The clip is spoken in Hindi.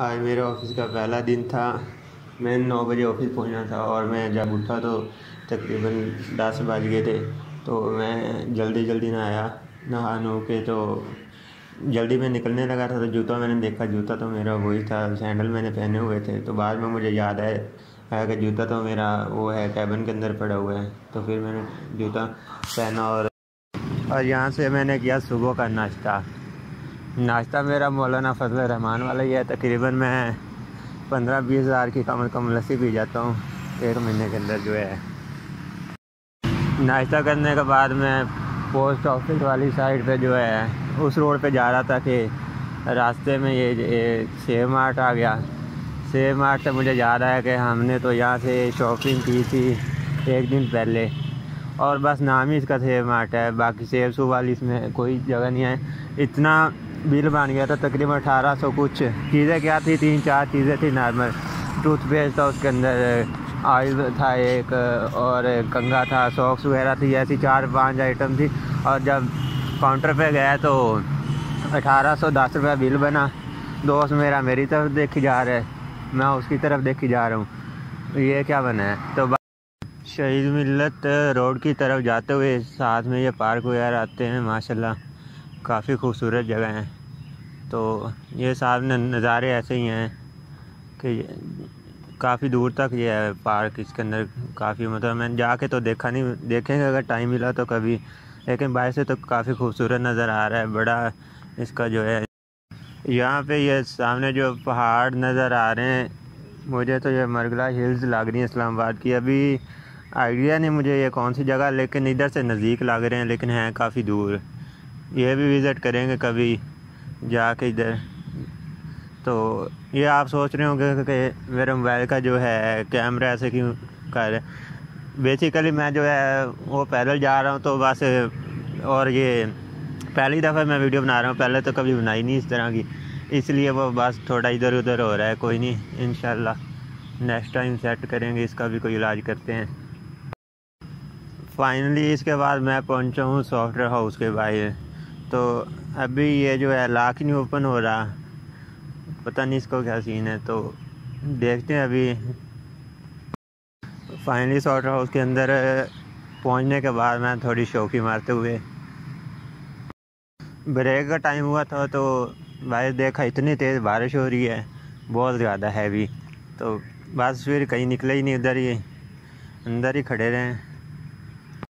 आज मेरे ऑफ़िस का पहला दिन था। मैं नौ बजे ऑफ़िस पहुँचना था और मैं जब उठा तो तकरीबन दस बज गए थे। तो मैं जल्दी जल्दी ना आया नहा नो के तो जल्दी मैं निकलने लगा था तो जूता मैंने देखा, जूता तो मेरा वही था, सैंडल मैंने पहने हुए थे। तो बाद में मुझे याद आया कि जूता तो मेरा वो है, कैबिन के अंदर पड़ा हुआ है। तो फिर मैंने जूता पहना और और यहाँ से मैंने किया सुबह का नाश्ता। नाश्ता मेरा मौलाना फजल रहमान वाला ही है तकरीबन मैं पंद्रह बीस हज़ार की कम अज़ कम लस्सी पी जाता हूँ एक महीने के अंदर जो है। नाश्ता करने के बाद मैं पोस्ट ऑफ़िस वाली साइड पे जो है उस रोड पे जा रहा था कि रास्ते में ये, ये सेव मार्ट आ गया। सेव मार्ट से मुझे याद आया कि हमने तो यहाँ से शॉपिंग की थी एक दिन पहले। और बस नाम ही इसका सेव मार्ट है बाकी सेव सू वाली इसमें कोई जगह नहीं है। इतना बिल बन गया था तकरीबन अठारह सौ कुछ। चीज़ें क्या थी? तीन, चार चीज़ें थी नॉर्मल टूथपेस्ट था, उसके अंदर ऑयल था एक, और कंगा था सॉक्स वगैरह थी, ऐसी चार, पाँच आइटम थी। और जब काउंटर पे गया तो अठारह सौ दस रुपये बिल बना। दोस्त मेरा मेरी तरफ़ देखी जा रहा है। मैं उसकी तरफ़ देखी जा रहा हूँ। ये क्या बना है? तो शहीद मिलत रोड की तरफ़ जाते हुए साथ में ये पार्क वगैरह आते हैं, माशाल्लाह। काफ़ी खूबसूरत जगह हैं। तो ये सामने नज़ारे ऐसे ही हैं कि काफ़ी दूर तक ये है पार्क इसके अंदर काफ़ी मतलब मैंने जाके तो देखा नहीं, देखेंगे अगर टाइम मिला तो कभी, लेकिन बाहर से तो काफ़ी खूबसूरत नज़र आ रहा है, बड़ा इसका जो है। यहाँ पे ये सामने जो पहाड़ नज़र आ रहे हैं, मुझे तो ये मरगला हिल्स लग रही है इस्लामाबाद की। अभी आइडिया नहीं मुझे ये कौन सी जगह, लेकिन इधर से नज़दीक लग रहे हैं, लेकिन हैं काफ़ी दूर। ये भी विज़िट करेंगे कभी जाके इधर। तो ये आप सोच रहे होंगे कि मेरे मोबाइल का जो है कैमरा ऐसे क्यों कर बेसिकली मैं जो है वो पैदल जा रहा हूँ तो बस और ये पहली दफ़ा मैं वीडियो बना रहा हूँ, पहले तो कभी बनाई नहीं इस तरह की। इसलिए वो बस थोड़ा इधर उधर हो रहा है, कोई नहीं इन नेक्स्ट टाइम सेट करेंगे, इसका भी कोई इलाज करते हैं। फाइनली इसके बाद मैं पहुँचा हूँ सॉफ्टवेयर हाउस के बाहर। तो अभी ये जो है लाख नहीं ओपन हो रहा। पता नहीं इसको क्या सीन है तो देखते हैं अभी। फाइनली सॉफ्ट हाउस के अंदर पहुँचने के बाद मैं थोड़ी शौकी मारते हुए। ब्रेक का टाइम हुआ था तो भाई देखा, इतनी तेज़ बारिश हो रही है, बहुत ज़्यादा हैवी तो बस फिर कहीं निकले ही नहीं, उधर ही, अंदर ही खड़े रहे।